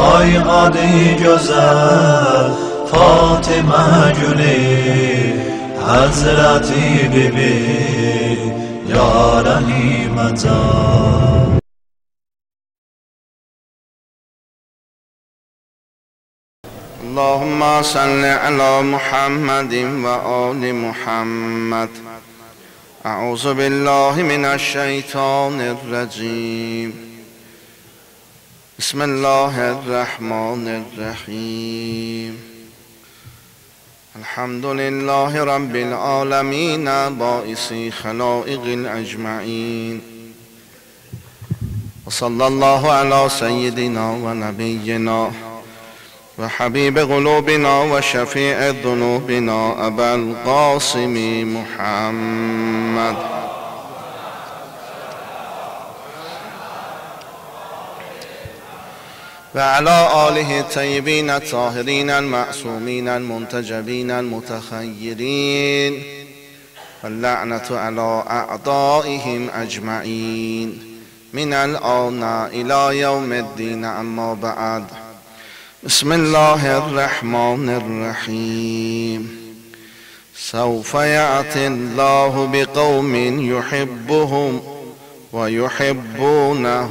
ای پایمانه جزر فاطمه جلی حضرت بیبی یا رحیمتا اللهم صل على محمد و آل محمد. أعوذ بالله من الشيطان الرجيم بسم الله الرحمن الرحيم. الحمد لله رب العالمين بائس خلائق الأجمعين وصلى الله على سيدنا ونبينا وحبيب قلوبنا وشفيع ذنوبنا أبا القاسم محمد. وعلى آله الطيبين الطاهرين المعصومين المنتجبين المتخيرين واللعنة على أعدائهم أجمعين من الآن إلى يوم الدين أما بعد. بسم الله الرحمن الرحيم. سوف يأتي الله بقوم يحبهم ويحبونه.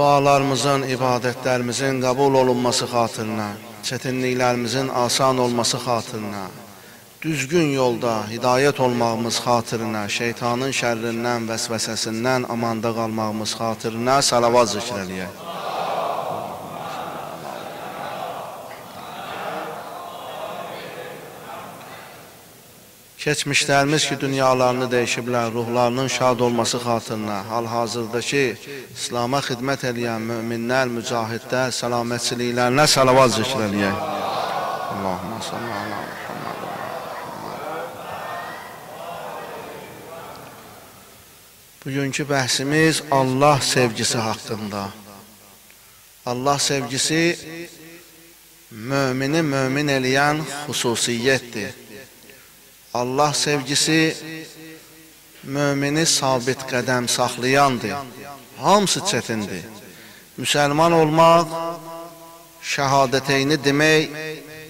Dualarımızın, ibadətlərimizin qəbul olunması xatirinə, çətinliklərimizin asan olması xatirinə, düzgün yolda hidayət olmağımız xatirinə, şeytanın şərrindən, vəsvəsəsindən amanda qalmağımız xatirinə salavat zikr eləyək. Keçmişlərimiz ki, dünyalarını dəyişiblər, ruhlarının şad olması xatirinə, hal-hazırdakı İslama xidmət eləyən möminlər, mücahidlər, səlamətçiliklərinə salavat zikr eləyək. Allahümə ala Muhammed və ala Bugünkü bəhsimiz Allah sevgisi haqqında. Allah sevgisi mömini mömin eləyən xüsusiyyətdir. Allah sevgisi mümini sabit qədəm saxlayandır. Hamısı çətindir. Müsəlman olmaq, şəhadəteyni demək,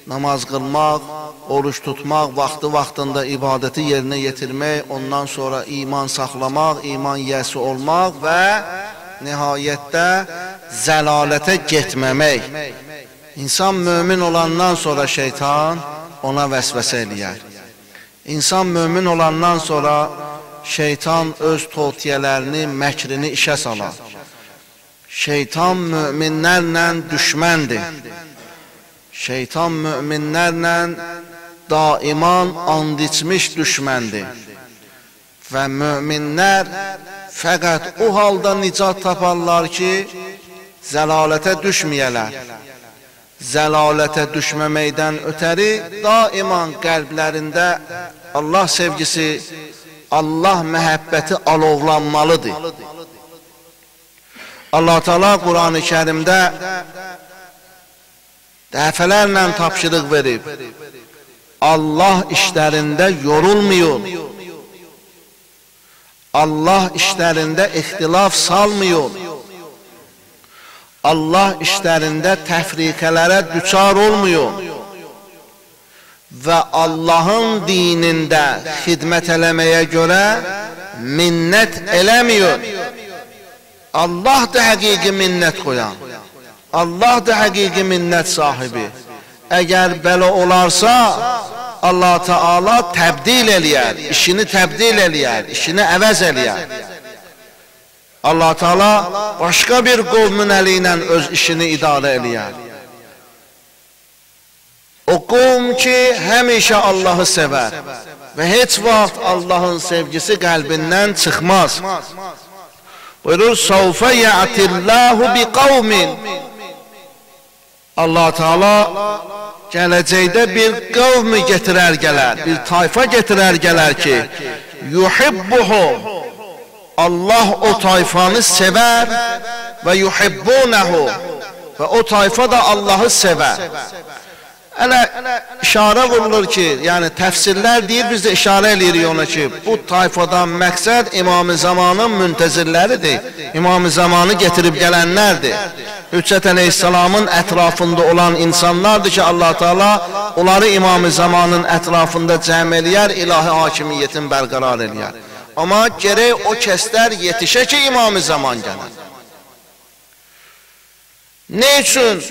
namaz qılmaq, oruç tutmaq, vaxtı-vaxtında ibadəti yerinə yetirmək, ondan sonra iman saxlamaq, iman yəsi olmaq və nihayətdə zəlalətə getməmək. İnsan mömin olandan sonra şeytan ona vəsvəsə eləyər. İnsan mömin olandan sonra şeytan öz totiyələrini, məkrini işə salar. Şeytan möminlərlə düşməndir. Şeytan möminlərlə daiman and içmiş düşməndir. Və möminlər fəqət o halda nicat taparlar ki, zəlalətə düşməyələr zəlalətə düşməməkdən ötəri daiman qəlblərində Allah sevgisi, Allah məhəbbəti alovlanmalıdır. Allah Teala Qurani Kərimdə dəfələrlə tapşırıq verib. Allah işlərində yorulmuyor. Allah işlərində ixtilaf salmıyor. Allah işlərində təfriqələrə düçar olmuyor və Allahın dinində xidmət eləməyə görə minnət eləmiyor. Allah da həqiqi minnət qoyan, Allah da həqiqi minnət sahibi. Əgər belə olarsa, Allah Taala təbdil eləyər, işini təbdil eləyər, işini əvəz eləyər. Allah Taala başqa bir qovmun əli ilə öz işini idarə eləyər. O qovm ki, həmişə Allahı sevər və heç vaxt Allahın sevgisi qəlbindən çıxmaz. Buyurur, Səufə yə'tillahu bi qavmin Allah Teala gələcəkdə bir qavm gətirər gələr, bir tayfa gətirər gələr ki, yuhibbuhum Allah o tayfanı sevər və yuhibbunahu və o tayfa da Allahı sevər. Hələ işarə vurulur ki, yəni təfsirlər deyir, biz də işarə eləyirik ona ki, bu tayfadan məqsəd İmam-ı Zamanın müntəzirləridir. İmam-ı Zamanı getirib gələnlərdir. Hüccət əleyhissalamın ətrafında olan insanlardır ki, Allah Taala onları İmam-ı Zamanın ətrafında cəm eləyər, ilahi hakimiyyətin bərqərar eləyər. Amma gərək o kəslər yetişə ki, İmam-ı Zaman gələr. Ne üçün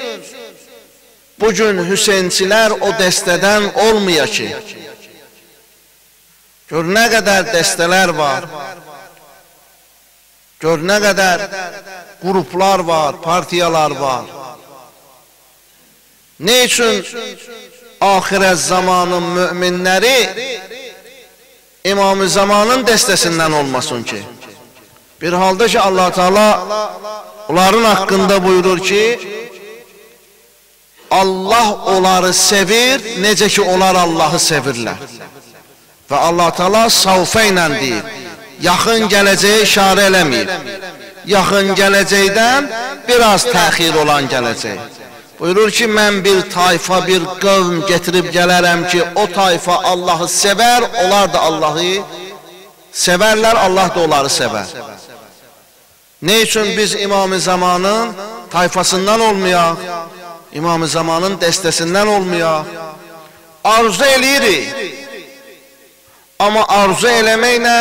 bugün Hüseynçilər o dəstədən olmaya ki? Gör nə qədər dəstələr var. Gör nə qədər qruplar var, partiyalar var. Ne üçün ahirət zamanın müminləri İmam-ı Zamanın dəstəsindən olmasın ki? Bir halda ki Allah Teala onların haqqında buyurur ki Allah onları sevir, necə ki onlar Allahı sevirlər. Və Allah Teala savfə ilə deyir, yaxın gələcəyə işarə eləməyib. Yaxın gələcəkdən biraz təxir olan gələcək. Buyurur ki, mən bir tayfa, bir qövm getirib gələrəm ki, o tayfa Allahı sevər, onlar da Allahı sevərlər, Allah da onları sevər. Ne üçün biz İmam-ı Zamanın tayfasından olmayaq? İmam-ı Zamanın dəstəsindən olmayaq? Arzu eləyirik. Amma arzu eləməklə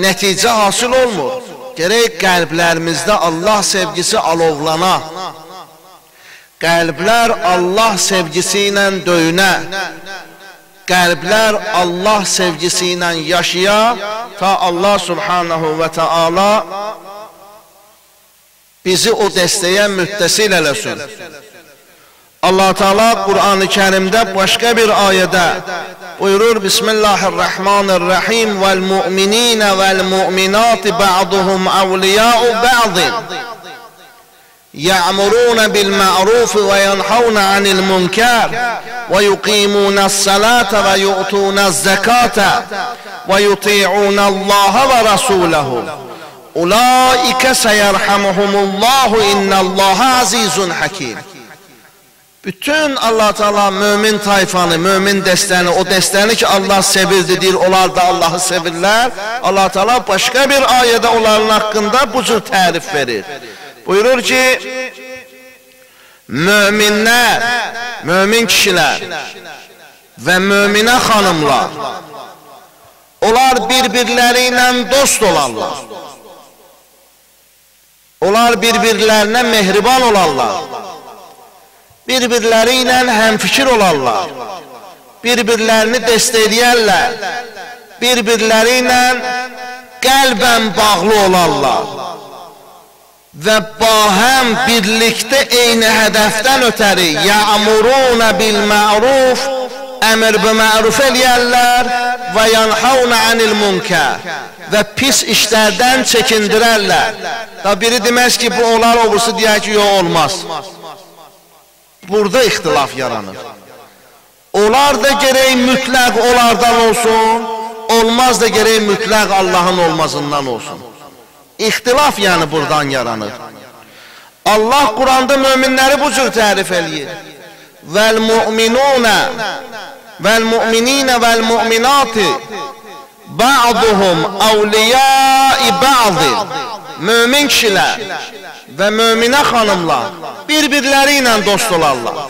nəticə hasil olmur. Gərək qəlblərimizdə Allah sevgisi alovlana. Qəlblər Allah sevgisi ilə döyünə. Qəlblər Allah sevgisi ilə yaşaya ta Allah subhanahu və taala bizi o dəstəyə müttəsil eləsin. Allah Teala Kur'an-ı Kerim'de başka bir ayede buyurur Bismillahirrahmanirrahim vel mu'minine vel mu'minati ba'duhum evliya'u ba'din يأمرون بالمعروف وينحون عن المنكر ويقيمون الصلاة ويؤتون الزكاة ويطيعون الله ورسوله أولئك سيرحمهم الله إن الله عزيز حكيم Bütün Allah Teala mömin tayfanı, mömin dəstəni, o dəstəni ki Allah sevirdi deyir, onlar da Allahı sevirlər. Allah Teala başqa bir ayədə onların haqqında bu cür tərif verir. Buyurur ki, möminlər, mömin kişilər və möminə xanımlar, onlar bir-birləri ilə dost olarlar. Onlar bir-birlərinə mehriban olarlar. Bir-birləri ilə həmfikir olarlar, bir-birlərini dəstəkləyərlər, bir-birləri ilə qəlbən bağlı olarlar və bahəm birlikdə eyni hədəfdən ötəri ya'muruna bil ma'ruf əmr bi ma'ruf eləyərlər və yanhauna anil munkar və pis işlərdən çəkindirərlər. Da biri deməz ki, bu olar, obusu deyər ki, yox olmaz. Burada ixtilaf yaranır. Onlar da gerək mütləq onlardan olsun, olmaz da gerək mütləq Allahın olmazından olsun. İxtilaf yəni buradan yaranır. Allah Quranda möminləri bu cür tərif eləyir. Vəl mu'minuna vəl mu'minina vəl mu'minati ba'duhum awliya'i ba'din mömin kişilər və möminə xanımlar bir-birləri ilə dost olarlar.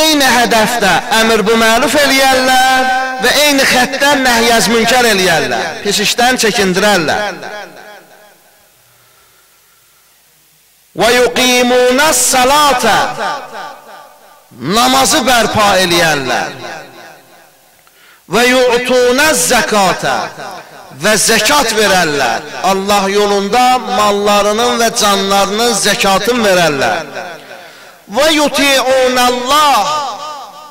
Eyni hədəfdə əmr bu məluf eləyərlər və eyni xəttdən nəhyəz münkər eləyərlər, pis işdən çəkindirərlər. Və yuqimunas salata namazı bərpa eləyərlər və yu'tunaz zəkata və zəkat verərlər. Allah yolunda mallarının və canlarının zəkatını verərlər. Və yuti'unallah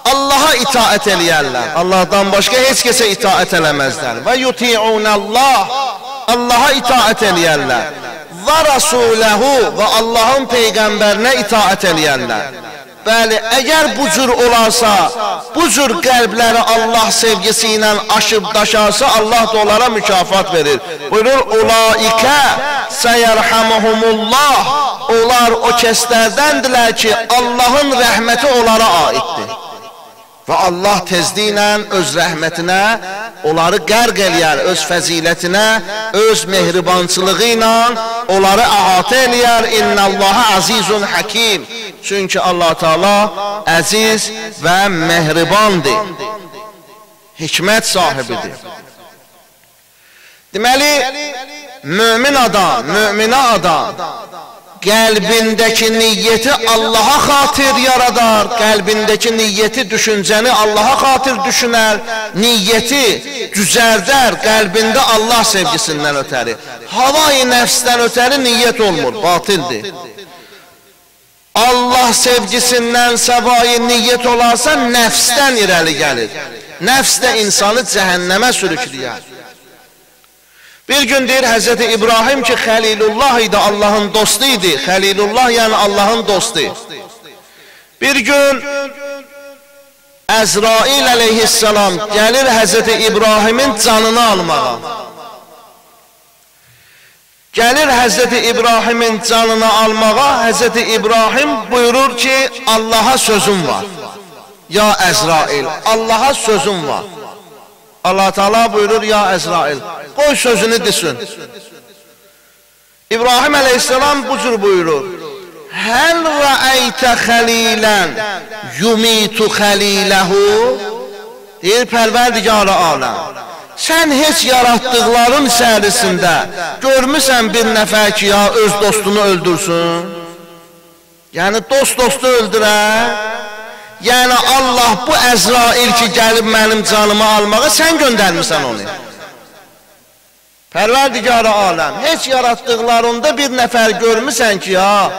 Allaha itaət eləyərlər. Allahdan başqa heç kəsə itaət eləməzlər. Və yuti'unallah Allaha itaət eləyərlər. Və rasuləhu və Allahın peyğəmbərinə itaət eləyərlər. Bəli, əgər bu cür olarsa, bu cür qəlbləri Allah sevgisi ilə aşıb daşarsa, Allah da onlara mükafat verir. Buyurur, ulaikə səyərhamuhumullah. Onlar o kəslərdəndirlər ki, Allahın rəhməti onlara aiddir. Və Allah tezliklə öz rəhmətinə onları qərq eləyər, öz fəzilətinə, öz mehribançılığı ilə onları əhatə eləyər. İnnəllaha əzizun həkim. Çünki Allah Taala əziz və mehribandır. Hikmət sahibidir. Deməli, mömin adam, möminə adam qəlbindəki niyyəti Allaha xatir yaradar, qəlbindəki niyyəti, düşüncəni Allaha xatir düşünər, niyyəti düzərdər, qəlbində Allah sevgisindən ötəri. Havayı nəfsdən ötəri niyyət olmur, batildir. Allah sevgisindən səvayı niyyət olarsa, nəfsdən irəli gəlir. Nəfs də insanı cəhənnəmə sürükləyər. Bir gün deyir Həzrəti İbrahim ki, Xəlilullah idi, Allahın dostu idi. Xəlilullah yəni Allahın dostu. Bir gün Əzrail əleyhissalam gəlir Həzrəti İbrahimin canını almağa. Gəlir Həzrəti İbrahimin canını almağa, Həzrəti İbrahim buyurur ki, Allaha sözüm var. Ya Əzrail, Allaha sözüm var. Allah Teala buyurur ya Əzrail, qoy sözünü desin. İbrahim əleyhissalam bu cür buyurur. Həl rəəytə xəlilən yumitu xəliləhu Deyir pərverdigarı aləm. Sən heç yaratdıqların içərisində görmüsən bir nəfər ki, ya öz dostunu öldürsün? Yəni dost dostu öldürər? Yəni Allah bu Əzrail ki, gəlib mənim canımı almağa, sən göndərmirsən onu. Pərverdigarı aləm, heç yaratdıqlarında bir nəfər görmüsən ki, ya,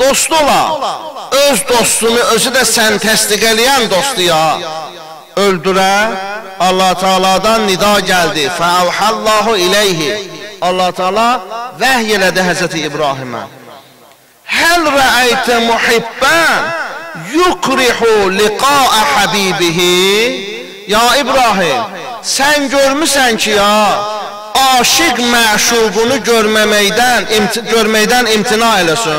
dost ola, öz dostunu, özü də sən təsdiq eləyən dostu ya, öldürə, Allah Teala'dan nida gəldi, fəavhallahu iləyhi, Allah Teala vəhy elədi Həzrəti İbrahimə. Həl rəəytə muhibbən, yukrihu liqa'a habibihi Ya İbrahim sen görmüsən ki ya aşık məşuqunu görməməkdən imti görməkdən imtina eləsin.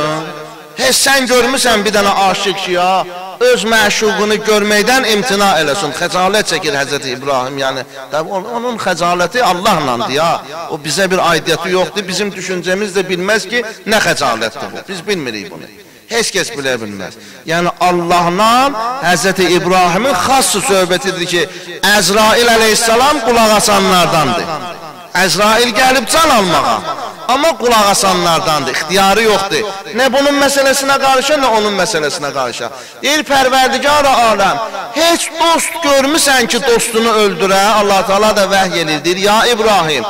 Heç sən görmüsən bir dənə aşık ki ya öz məşuqunu görməkdən imtina eləsin. Xəcalət çəkir Həzrəti İbrahim, yəni onun xəcaləti Allahlandır ya. O bizə bir aidiyyəti yoxdur. Bizim düşüncəmiz də bilməz ki, nə xəcalətdir bu. Biz bilmirik bunu. Heç kəs bilə bilməz. Yəni Allahla Həzrəti İbrahimin xas söhbətidir ki, Əzrail əleyhissalam qulaq asanlardandır. Əzrail gəlib can almağa. Amma qulaq asanlardandır, ixtiyarı yoxdur. Nə bunun məsələsinə qarşı, nə onun məsələsinə qarşı. Deyir Pərverdigar aləm, heç dost görmüsən ki, dostunu öldürə, Allah Taala da vəhy edir. Ya İbrahim,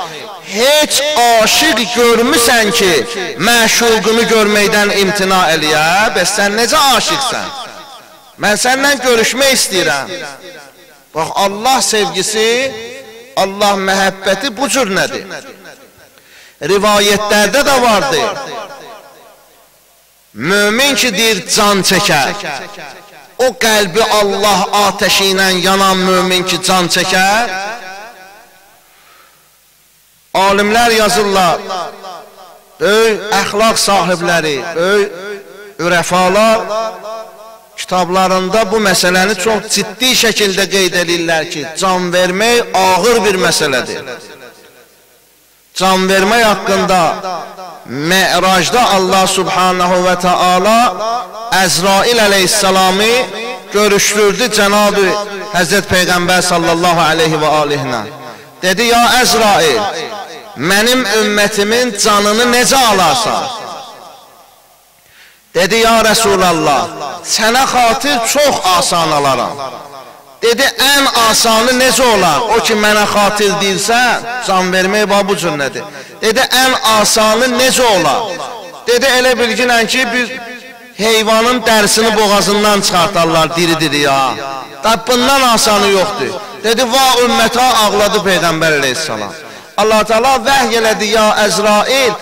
heç aşiq görmüsən ki, məşuqunu görməkdən imtina eləyə, bəs sən necə aşiqsən? Mən səndən görüşmək istəyirəm. Bax, Allah sevgisi, Allah məhəbbəti bu cür nədir? Rivayətlərdə də vardır. Mömin ki, deyir, can çəkər. O qəlbi Allah ateşi ilə yanan mömin ki, can çəkər, Alimlər yazırlar, böyük əxlaq sahibləri, böyük ürəfalar kitablarında bu məsələni çox ciddi şəkildə qeyd edirlər ki, can vermək ağır bir məsələdir. Can vermək haqqında Me'rajda Allah subhanahu və taala Əzrail əleyhissalamı görüşdürdü Cənab-ı Həzrət Peyğəmbər sallallahu aleyhi və alihinə. Dedi, ya Əzrail, mənim ümmətimin canını necə alarsan? Dedi, ya Rəsulallah, sənə xatir çox asan alaram. Dedi, ən asanı necə olar? O ki, mənə xatir deyilsən, can vermək bu cür nədir? Dedi, ən asanı necə olar? Dedi, elə bilginən ki, bir heyvanın dərisini boğazından çıxartarlar diri-diri ya. Da bundan asanı yoxdur. Dedi, va ümmətə ağladı Peyğəmbər əleyhissalam. Allah Teala vəhy elədi ya Əzrail,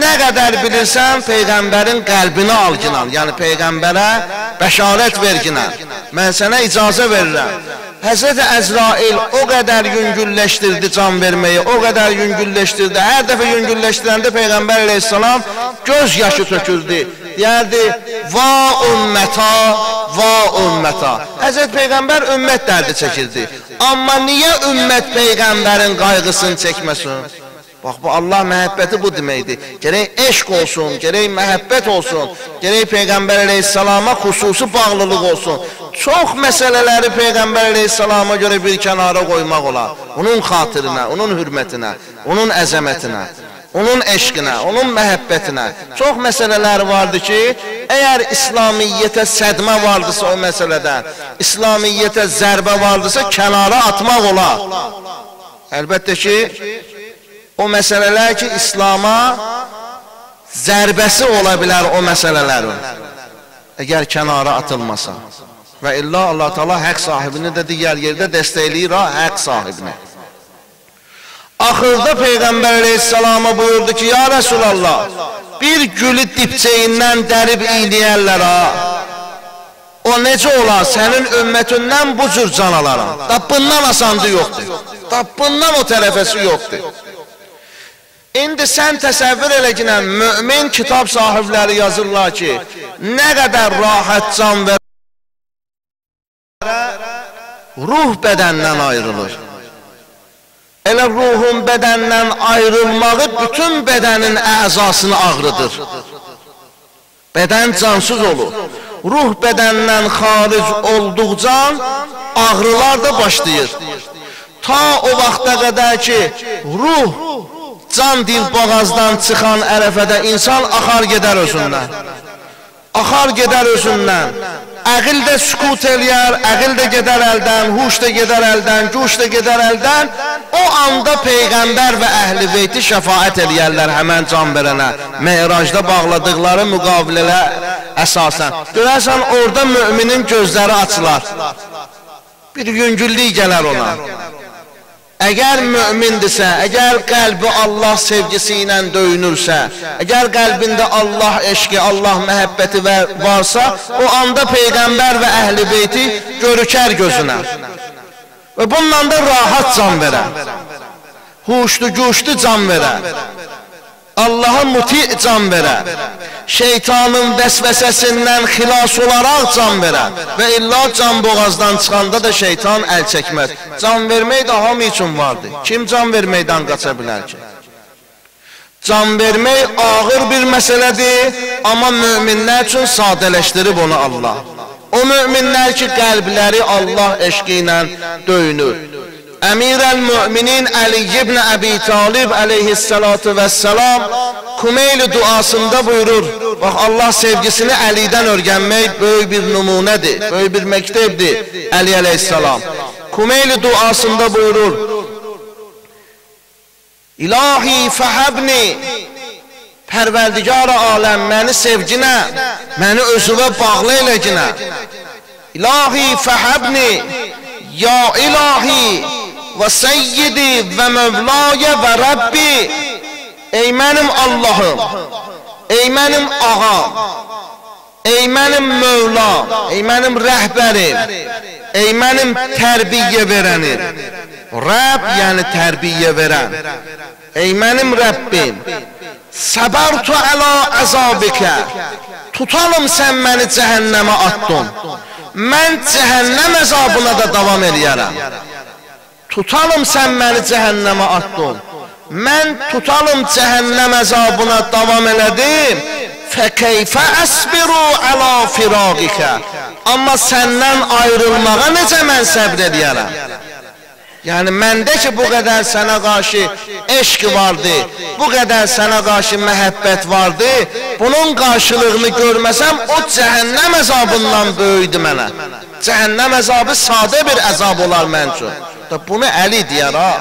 nə qədər bilirsən peyğəmbərin qəlbini al ginal. Yəni peyğəmbərə bəşarət ver ginal. Mən sənə icazə verirəm. Həzrət Əzrail o qədər yüngülləşdirdi can verməyi, o qədər yüngülləşdirdi. Hər dəfə yüngülləşdirəndə Peyğəmbər əleyhissalam göz yaşı töküldü. Deyərdi, va ümmətə, va ümmətə. Həzrət Peyğəmbər ümmət dərdi çəkirdi. Amma niyə ümmət Peyğəmbərin qayğısını çəkməsin? Bax bu Allah məhəbbəti bu deməkdir. Gərək eşq olsun, gərək məhəbbət olsun, gərək Peyğəmbər əleyhissalama xüsusi bağlılıq olsun. Çox məsələləri Peyğəmbər əleyhissalama görə bir kənara qoymaq olar. Onun xatirinə, onun hürmətinə, onun əzəmətinə, onun eşqinə, onun məhəbbətinə. Çox məsələlər vardır ki, əgər İslamiyyətə sədmə vardısa o məsələdə, İslamiyyətə zərbə vardısa kənara atmaq olar. Əlbəttə ki, o məsələlər ki, İslama zərbəsi ola bilər o məsələlərin. Əgər kənara atılmasa. Və illa Allah Taala haqq sahibini də digər yerdə dəstəkləyir ha haqq sahibini. Axırda Peyğəmbər əleyhissalama buyurdu ki, ya Rəsulallah, bir gülü dipçəyindən dərib iyləyərlər ha. O necə olar sənin ümmətindən bu cür can alaram. Dabından asandı yoxdur. Dabından o tərəfəsi yoxdur. İndi sən təsəvvür elə ki, mömin kitab sahibləri yazırlar ki, nə qədər rahat can və ruh bədəndən ayrılır. Elə ruhun bədəndən ayrılmağı bütün bədənin əzasını ağrıdır. Bədən cansız olur. Ruh bədəndən xaric olduqca ağrılar da başlayır. Ta o vaxta qədər ki, ruh can dil boğazdan çıxan ərəfədə insan axar gedər özündən. Axar gedər özündən. Əqil də sükut eləyər, əqil də gedər əldən, huş da gedər əldən, güş də gedər əldən. O anda Peyğəmbər və əhl-i beyti şəfaət eləyərlər həmən can verənə. Meyracda bağladıqları müqavilələ əsasən. Görərsən, orada müminin gözləri açılar. Bir yüngüllük gələr ona. Əgər mömindirsə, əgər qəlbi Allah sevgisi ilə döyünürsə, əgər qəlbində Allah eşqi, Allah məhəbbəti varsa, o anda Peyğəmbər və əhl-i beyti görükər gözünə. Və bununla da rahat can verər. Huşlu, guşlu can verər. Allaha muti can verər. Şeytanın vəsvəsəsindən xilas olaraq can verər. Və illa can boğazdan çıxanda da şeytan əl çəkməz. Can vermək də hamı üçün vardır. Kim can verməkdən qaça bilər ki? Can vermək ağır bir məsələdir, amma möminlər üçün sadələşdirib onu Allah. O möminlər ki, qəlbləri Allah eşqi ilə döyünür. Əmir əl-Müminin Əli ibn Əbi Talib əleyhissalatu vəssalam Kumeyli duasında buyurur. Bax Allah sevgisini Əlidən örgənmək böyük bir nümunədir, böyük bir məktəbdir Əli əleyhissalam. Kumeyli duasında buyurur. İlahi fəhəbni Pərverdigar aləm məni sevginə, məni özüvə bağlı eləginə. İlahi fəhəbni Ya ilahi və səyyidi və mövlayə və Rəbbi Ey mənim Allahım, ey mənim ağam, ey mənim mövlam, ey mənim rəhbərim, ey mənim tərbiyə verənim. Rəbb yəni tərbiyə verən. Ey mənim Rəbbim, səbərtu əla əzabikə, tutalım sən məni cəhənnəmə attın. Mən cəhənnəm əzabına da davam eləyərəm. Tutalım sən məni cəhənnəmə atdın. Mən tutalım cəhənnəm əzabına davam elədim. Fəkeyfə əsbiru əla firaqikə. Amma səndən ayrılmağa necə mən səbr edəyərəm? Yəni məndə ki bu qədər sənə qarşı eşq vardı, bu qədər sənə qarşı məhəbbət vardı, bunun qarşılığını görməsəm o cəhənnəm əzabından böyüdü mənə. Cəhənnəm əzabı sadə bir əzab olar mən üçün. Da bunu Əli deyər ha.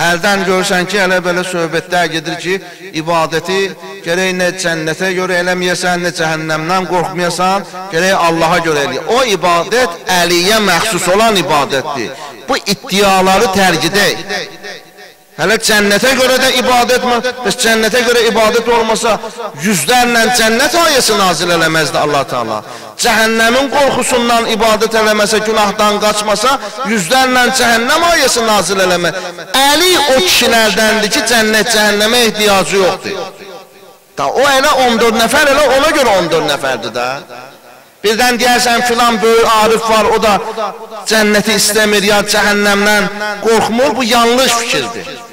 Hərdən görsən ki, elə belə söhbətlər gedir ki, ibadəti gərək nə cənnətə görə eləməyəsən, nə cəhənnəmdən qorxmayasan, gərək Allaha görə eləyə. O ibadət Əliyə məxsus olan ibadətdir. Bu iddiaları tərk edək. Hələ cənnətə görə də ibadət mi? Bəs cənnətə görə ibadət olmasa, yüzlərlə cənnət ayəsi nazil eləməzdi Allah Taala. Cəhənnəmin qorxusundan ibadət eləməsə, günahdan qaçmasa, yüzlərlə cəhənnəm ayəsi nazil eləmə. Əli o kişilərdəndir ki, cənnət cəhənnəmə ehtiyacı yoxdur. Da o elə 14 nəfər elə ona görə 14 nəfərdir də. Birdən deyərsən filan böyük arif var, o da cənnəti istəmir ya cəhənnəmdən qorxmur, bu yanlış fikirdir.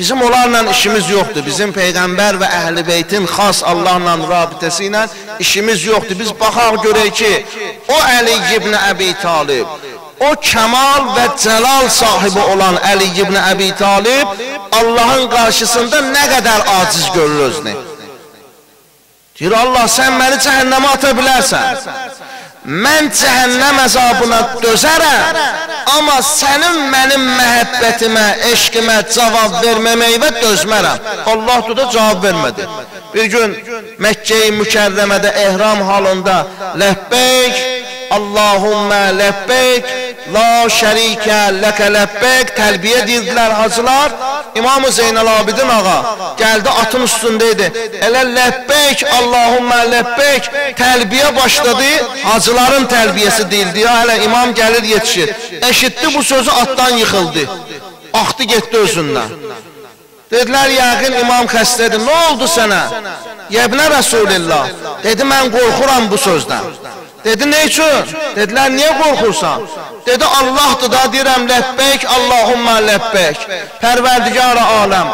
Bizim onlarla işimiz yoxdur. Bizim Peyğəmbər və Əhl-i Beytin xas Allahla rabitəsi ilə işimiz yoxdur. Biz baxaq görək ki, o Əli ibn Əbi Talib, o kəmal və cəlal sahibi olan Əli ibn Əbi Talib Allahın qarşısında nə qədər aciz görür özünü. Deyir, Allah, sən məni cəhənnəmə ata bilərsən. Mən cəhənnəm əzabına dözərəm, amma sənin mənim məhəbbətimə, eşqimə cavab verməməyivə dözmərəm. Allah da cavab vermədi. Bir gün Məkkəyi mükərrəmədə ehram halında ləbbeyk, Allahümmə ləbbeyk, La şərikə ləkə ləbbək təlbiyə deyirdilər hacılar. İmam-ı Zeynəl Abidin ağa gəldi atın üstündəydi. Elə ləbbək, Allahümmə ləbbək təlbiyə başladı. Hacıların təlbiyəsi deyildi. Ya hələ imam gəlir yetişir. Eşitdi bu sözü atdan yıxıldı. Axdı getdi özündən. Dedilər, yəqin imam xəstədir. Nə oldu sənə? Yəbnə Rəsulillah. Dedi, mən qorxuram bu sözdən. Dedi, nə üçün? Dedilər, niyə qorxursan? Dedi, Allahdır da, deyirəm, ləbbək, Allahumma ləbbək. Pərverdigar aləm.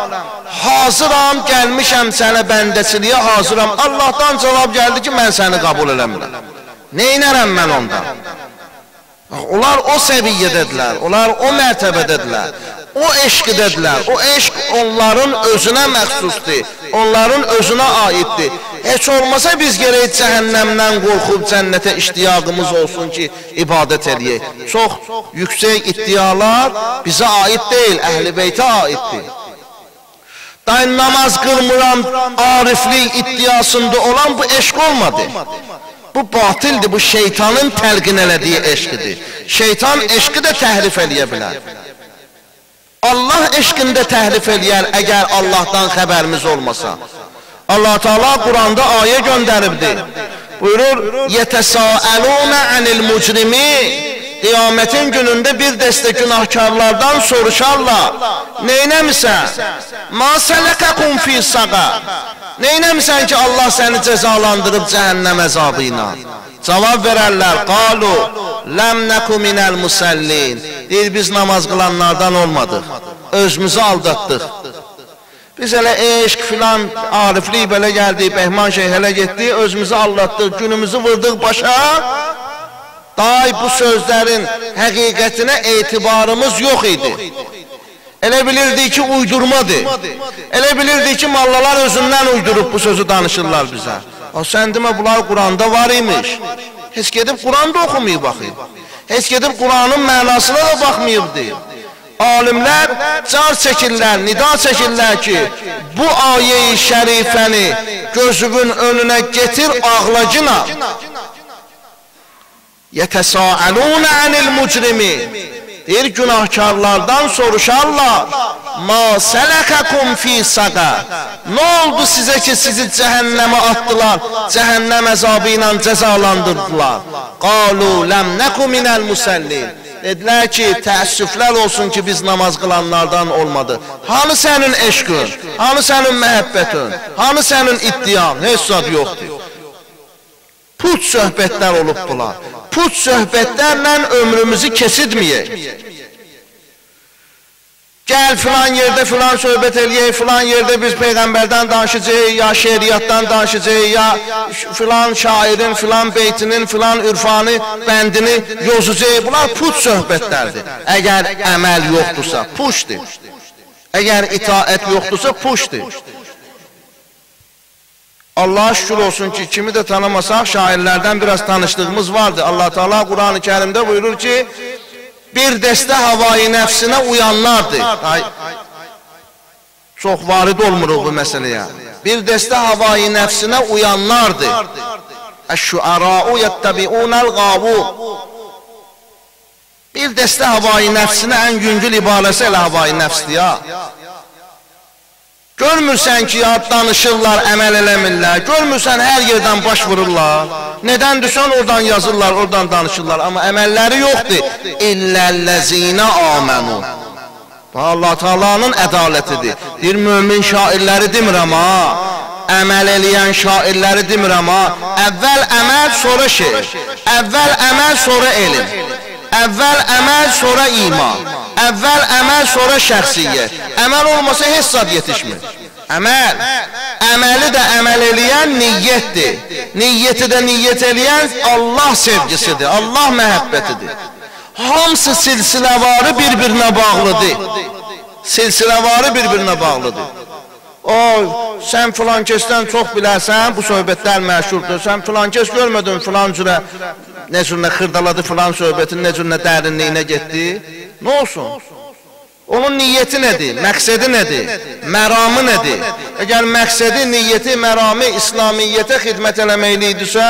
Hazıram, gəlmişəm sənə bəndəçiliyə hazıram. Allahdan cavab gəldi ki, mən səni qəbul eləmirəm. Neynərəm mən ondan? Onlar o səviyyədədirlər, onlar o mərtəbədədirlər, o eşqidədirlər. O eşq onların özünə məxsusdur, onların özünə aiddir. Heç olmasa biz gərək cəhənnəmdən qorxub cənnətə iştiyaqımız olsun ki, ibadət eləyək. Çox yüksək iddialar bizə aid deyil, əhl-i beytə aiddir. Daim namaz qılmıram, ariflik iddiasında olan bu eşq olmadı. Bu batildir, bu şeytanın təlqin elədiyi eşqidir. Şeytan eşqi də təhrif eləyə bilər. Allah eşqində təhrif eləyər əgər Allahdan xəbərimiz olmasa. Allah Teala Quranda ayə göndəribdir. Buyurur: "Yetesaaluna anil mucrimin" Qiyamətin günündə bir dəstə günahkarlardan soruşarlar. Neynəmisən? Ma sələkəkum fi saqa? Neynəmisən ki, Allah səni cəzalandırıb cəhənnəm əzabı ilə? Cavab verərlər, qalu, ləm nəku minəl musəllin. Deyir, biz namaz qılanlardan olmadıq, özümüzü aldatdıq. Biz elə eşq filan, ariflik belə gəldik, Bəhman şeyh elə getdi, özümüzü aldatdıq, günümüzü vırdıq başa, Day bu sözlərin həqiqətinə etibarımız yox idi. Elə bilirdik ki, uydurmadır. Elə bilirdik ki, mallalar özündən uydurub bu sözü danışırlar bizə. O sən demə, bunlar Quranda var imiş. Heç gedib Quranda oxumayıb baxıyıb. Heç gedib Quranın mənasına da baxmayıbdı. Alimlər car çəkirlər, nida çəkirlər ki, bu ayə-i şərifəni gözünün önünə getir ağlacına. Yetesaaluna anil mucrimin. Deyir günahkarlardan soruşarlar. Ma selekakum fi saqa. Nə oldu sizə ki sizi cəhənnəmə atdılar? Cəhənnəm əzabı ilə cəzalandırdılar. Qalu lam naku minal musallin. Dedilər ki, təəssüflər olsun ki, biz namaz qılanlardan olmadı. Hanı sənin eşqin? Hanı sənin məhəbbətin? Hanı sənin iddian? Heç zad yoxdur. Put söhbətlər olub bunlar put söhbətlərlə ömrümüzü keçidməyək. Gəl filan yerdə filan söhbət eləyək, filan yerdə biz Peyğəmbərdən danışacaq, ya şeiriyyatdan danışacaq, ya filan şairin, filan beytinin, filan ürfanı, bəndini yozucaq. Bunlar put söhbətlərdir. Əgər əməl yoxdursa, puşdur. Əgər itaət yoxdursa, puşdur. Allah'a şükür olsun ki kimi de tanımasak şairlerden biraz tanıştığımız vardı. Allah Teala Kur'an-ı Kerim'de buyurur ki bir deste havayı nefsine uyanlardı. Ay, çok varid olmuruq bu meseleye. Bir deste havayı nefsine uyanlardı. Eş-şuara'u yettebi'unel gavu. Bir dəstə havayı nəfsinə ən yüngül ibarəsi elə havayı nəfsdir ya. Görmürsən ki, ya danışırlar, əməl eləmirlər. Görmürsən hər yerdən baş vururlar. Nədən düşən oradan yazırlar, oradan danışırlar. Amma əməlləri yoxdur. İlləl-ləzinə amənu. Bu Allah Taala'nın ədalətidir. Deyir mömin şairləri demirəm ha. Əməl eləyən şairləri demirəm ha. Əvvəl əməl, sonra şeir. Əvvəl əməl, sonra elm. Əvvəl əməl, sonra iman. Əvvəl əməl, sonra şəxsiyyət. Əməl olmasa heç zad yetişmir. Əməl. Əməli də əməl eləyən niyyətdir. Niyyəti də niyyət eləyən Allah sevgisidir, Allah məhəbbətidir. Hamısı silsiləvarı bir-birinə bağlıdır. Silsiləvarı bir-birinə bağlıdır. Oy, sən filan kəsdən çox bilərsən, bu söhbətlər məşhurdur. Sən filan kəs görmədin filan cürə nə cürə xırdaladı filan söhbətin nə cürə dərinliyinə getdi. Nə olsun? Onun niyyəti nədir? Məqsədi nədir? Məramı nədir? Əgər məqsədi, niyyəti, məramı İslamiyyətə xidmət eləməklidirsə,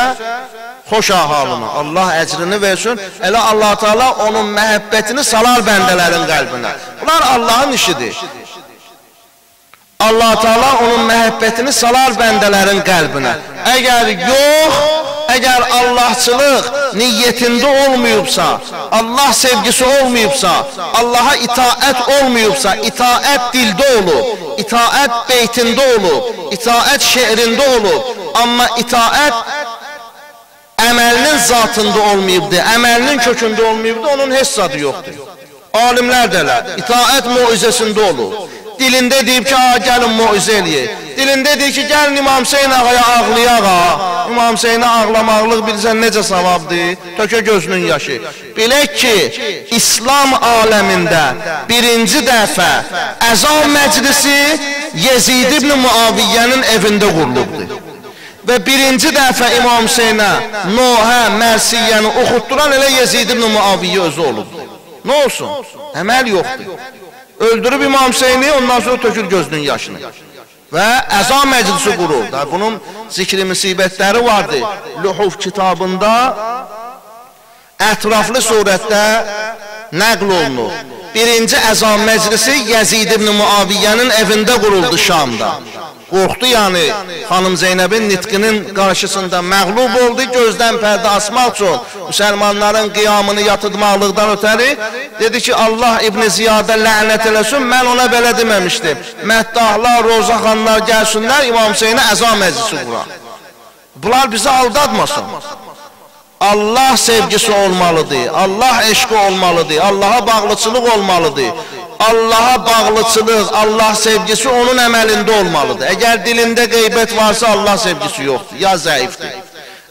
xoş halına. Allah əcrini versin. Elə Allah Taala onun məhəbbətini salar bəndələrin qəlbinə. Bunlar Allahın işidir. Allah Taala onun məhəbbətini salar bəndələrin qəlbinə. Əgər yox, əgər Allahçılıq niyyətində olmayıbsa, Allah sevgisi olmayıbsa, Allaha itaət olmayıbsa, itaət dildə olub, itaət beytində olub, itaət şeirində olub, amma itaət əməlinin zatında olmayıbdı, əməlinin kökündə olmayıbdı, onun heç zadı yoxdur. Alimlər də elə, itaət muizəsində olur. Dilində deyib ki, ha, gəlin muizə eləyək. Dilində deyir ki, gəlin İmam Hüseyin ağaya ağlayaq ha. İmam Hüseyinə ağlamaqlıq bilsən necə savabdır? Tökə gözünün yaşı. Bilək ki, İslam aləmində birinci dəfə əzan məclisi Yezid ibn Muaviyyənin evində qurulubdur. Və birinci dəfə İmam Hüseynə Nohə, Mərsiyyəni oxutduran elə Yezid ibn Muaviyyə özü olubdur. Nə olsun? Əməl yoxdur. Öldürüb İmam Hüseyni, ondan sonra tökür gözünün yaşını. Və əza məclisi qurur. Da bunun zikri müsibətləri vardır. Luhuf kitabında ətraflı surətdə nəql olunur. Birinci əzan məclisi Yəzid ibn Muaviyyənin evində quruldu Şamda. Qorxdu yəni xanım Zeynəbin nitqinin qarşısında məğlub oldu, gözdən pərdə asmaq üçün müsəlmanların qiyamını yatıdmaqlıqdan ötəri dedi ki, Allah İbn Ziyadə lənət eləsin, mən ona belə deməmişdim. Məddahlar, rozaxanlar gəlsinlər, İmam Hüseynə əza məclisi qurar. Bunlar bizi aldatmasın. Allah sevgisi olmalıdır, Allah eşqi olmalıdır, Allaha bağlıçılıq olmalıdır. Allaha bağlıçılıq, Allah sevgisi onun əməlində olmalıdır. Əgər dilində qeybət varsa Allah sevgisi yoxdur, ya zəifdir.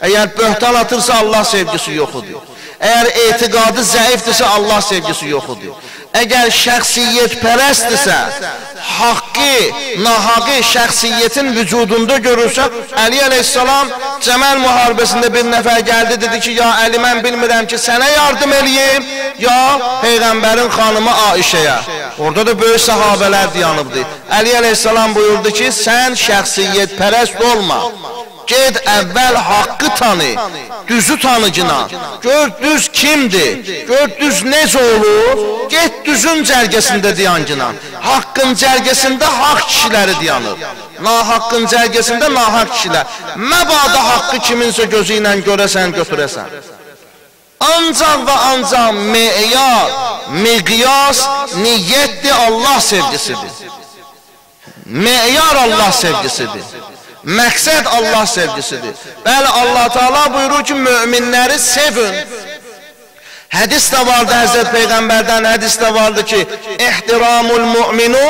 Əgər böhtan atırsa Allah sevgisi yoxudur. Əgər etiqadı zəifdirsə Allah sevgisi yoxudur. Əgər şəxsiyyət pərəstdirsə, haqqı, nahaqı şəxsiyyətin vücudunda görürsə, Əli əleyhissalam Cəməl müharibəsində bir nəfər gəldi, dedi ki, ya Əli, mən bilmirəm ki, sənə yardım eləyim, ya Peyğəmbərin xanımı Aişəyə. Orada da böyük sahabələr diyanıbdır. Əli əleyhissalam buyurdu ki, sən şəxsiyyət pərəst olma. Ged əvvəl haqqı tanı, düzü tanıcına. Gör düz kimdir, gör düz necə olur, get düzün cərgəsində diyancına. Haqqın cərgəsində haqq kişiləri diyanır. Nahaqqın cərgəsində nahaq kişilər. Məbada haqqı kiminsə gözü ilə görəsən, götürəsən. Ancaq və ancaq meyar, miqyas, niyyətdir, Allah sevgisidir. Meyar Allah sevgisidir. Məqsəd Allah sevgisidir. Bəli, Allah Taala buyurur ki, möminləri sevin. Hədis də vardı Həzrət Peyğəmbərdən, hədis də vardı ki, ehtiramul mu'minu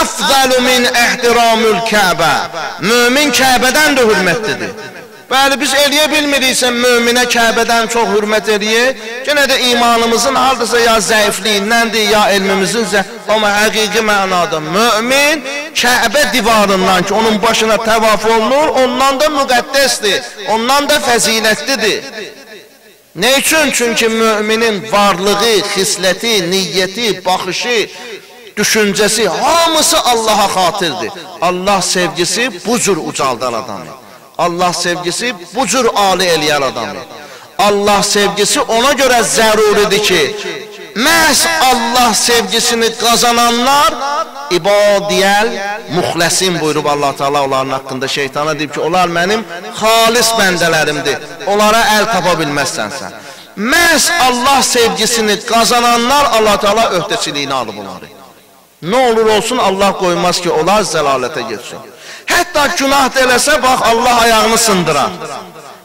afdalu min ehtiramul Kəbə. Mömin Kəbədən də hörmətlidir. Bəli, biz eləyə bilmiriksə möminə Kəbədən çox hörmət eləyək. Yenə də imanımızın hardasa ya zəifliyindəndir, ya elmimizin zəif. Amma həqiqi mənada mömin Kəbə divarından ki, onun başına təvaf olunur, ondan da müqəddəsdir, ondan da fəzilətlidir. Nə üçün? Çünki müminin varlığı, xisləti, niyyəti, baxışı, düşüncəsi hamısı Allaha xatirdir. Allah sevgisi bu cür ucaldar adamı. Allah sevgisi bu cür ali eləyər adamı. Allah sevgisi ona görə zəruridir ki, məhz Allah sevgisini qazananlar ibadiyəl muxləsin buyurub Allah Taala onların haqqında şeytana deyib ki, onlar mənim xalis bəndələrimdir. Onlara əl tapa bilməzsən sən. Məhz Allah sevgisini qazananlar Allah Taala öhdəçiliyini alıb onları. Nə olur olsun Allah qoymaz ki, onlar zəlalətə getsin. Hətta günah eləsə bax Allah ayağını sındırar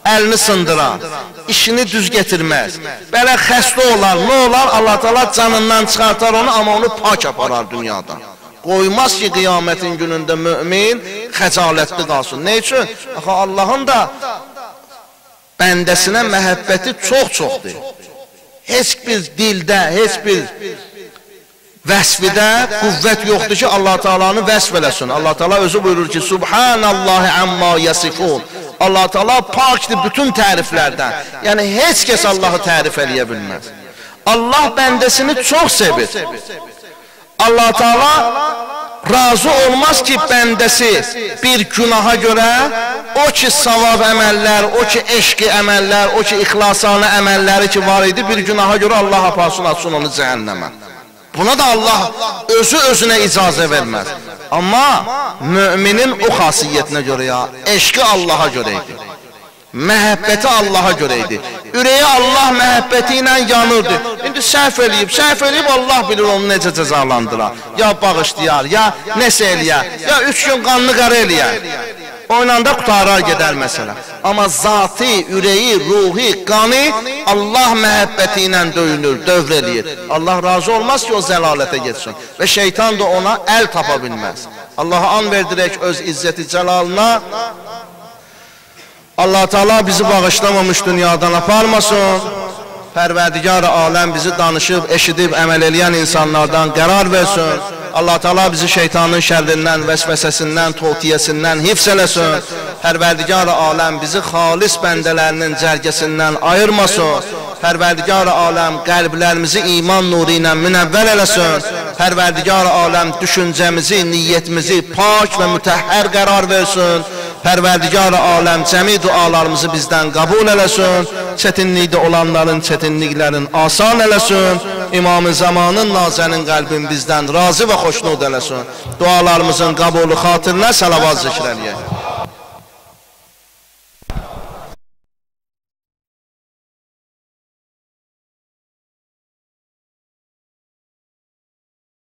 əlini sındıran, işini düz getirməz. Belə xəstə olar, nə olar? Allah Taala canından çıxartar onu, amma onu pak aparar dünyadan. Qoymaz ki, qiyamətin günündə mömin xəcalətli qalsın. Nə üçün? Axı Allahın da bəndəsinə məhəbbəti çox-çoxdur. Heç bir dildə, heç bir vəsfidə qüvvət yoxdur ki, Allah Taalanı vəsf eləsin. Allah Taala özü buyurur ki, Subhanallahi amma yasifun. Allah Taala pakdır bütün təriflərdən. Yəni heç kəs Allahı tərif eləyə bilməz. Allah bəndəsini çox sevir. Allah Taala razı olmaz ki, bəndəsi bir günaha görə o ki savab əməllər, o ki eşqi əməllər, o ki ixlasanə əməlləri ki var idi, bir günaha görə Allah aparsın, atsın onu cəhənnəmə. Buna da Allah özü özünə icazə verməz. Amma müminin o xasiyyətinə görə ya, eşqi Allaha görə idi. Məhəbbəti Allaha görə idi. Ürəyi Allah məhəbbəti ilə yanırdı. İndi səhv eləyib, səhv eləyib Allah bilir onu necə cəzalandırar. Ya bağışlayar, ya nəsə eləyər, ya üç gün qanını qara eləyər. Oynanda qutarar gedər məsələ. Amma zati, ürəyi, ruhi, qanı Allah məhəbbəti ilə döyünür, dövr eləyir. Allah razı olmaz ki, o zəlalətə getsin. Və şeytan da ona əl tapa bilməz. Allaha an verdirək öz izzəti cəlalına. Allah Teala bizi bağışlamamış dünyadan aparmasın. Pərverdigar aləm bizi danışıb, eşidib, əməl eləyən insanlardan qərar versin. Allah Teala bizi şeytanın şərrindən, vəsvəsəsindən, toltiyəsindən hifz eləsin. Pərverdigar aləm bizi xalis bəndələrinin cərgəsindən ayırmasın. Pərverdigar aləm qəlblərimizi iman nuru ilə münəvvər eləsin. Pərverdigar aləm düşüncəmizi, niyyətimizi pak və mütəhhər qərar versin. Pərverdigar aləm cəmi dualarımızı bizdən qəbul eləsin. Çətinlikdə olanların çətinliklərin asan eləsin. İmam-ı zamanın nazənin qəlbin bizdən razı və xoşnud eləsin. Dualarımızın qəbulu xatirinə salavat zikr eləyək.